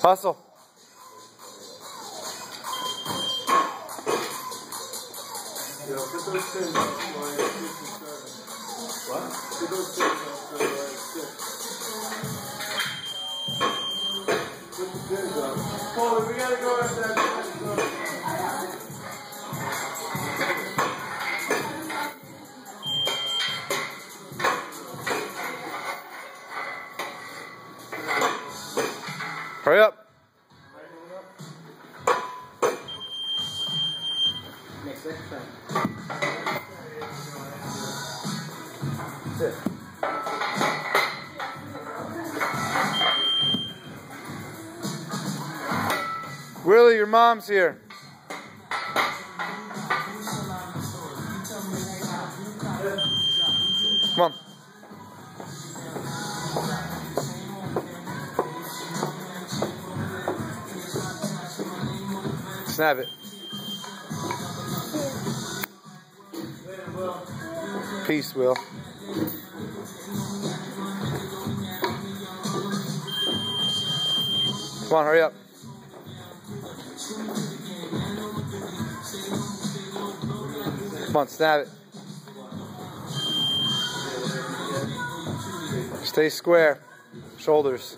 Hustle. What? Paulie, we gotta go after that Hurry up. Willie, your mom's here. Come on. Snap it. Peace, Will. Come on, hurry up. Come on, snap it. Stay square. Shoulders.